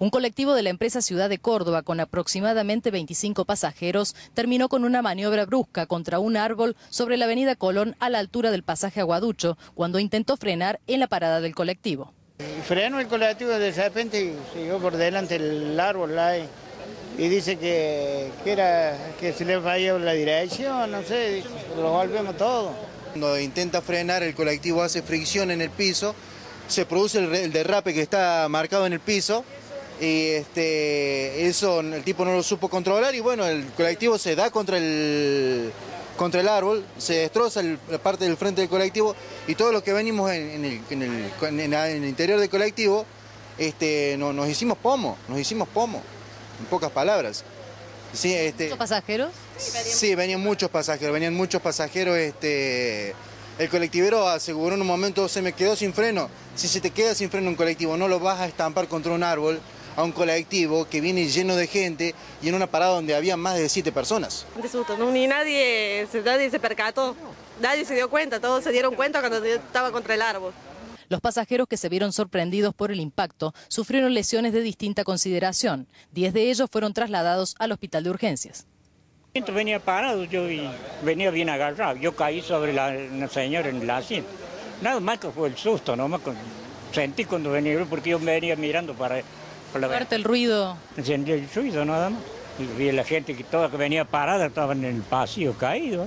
Un colectivo de la empresa Ciudad de Córdoba con aproximadamente 25 pasajeros terminó con una maniobra brusca contra un árbol sobre la avenida Colón a la altura del pasaje Aguaducho cuando intentó frenar en la parada del colectivo. Frenó el colectivo de repente y siguió por delante el árbol ahí. Y dice que, que, era, que se le falló la dirección, no sé, lo volvemos todo. Cuando intenta frenar el colectivo hace fricción en el piso, se produce el, el derrape que está marcado en el piso y este, eso el tipo no lo supo controlar y bueno, el colectivo se da contra el, contra el árbol, se destroza la parte del frente del colectivo y todo lo que venimos en, el, en el, interior del colectivo, este, no, nos hicimos pomo, nos hicimos pomo, en pocas palabras. Sí, este, ¿Muchos pasajeros? Sí, venían muchos pasajeros, venían muchos pasajeros, este, el colectivero aseguró en un momento, se me quedó sin freno. Si se te queda sin freno un colectivo, no lo vas a estampar contra un árbol, a un colectivo que viene lleno de gente y en una parada donde había más de siete personas. De susto, ¿no? ni nadie, nadie se percató, nadie se dio cuenta, todos se dieron cuenta cuando estaba contra el árbol. Los pasajeros que se vieron sorprendidos por el impacto sufrieron lesiones de distinta consideración. Diez de ellos fueron trasladados al hospital de urgencias. Venía parado yo y venía bien agarrado. Yo caí sobre la, señora en la asiento. Nada más que fue el susto, nomás sentí cuando venía porque yo venía mirando para, para el ruido. Sentí el ruido nada más. Y vi a la gente que toda que venía parada estaba en el pasillo caído.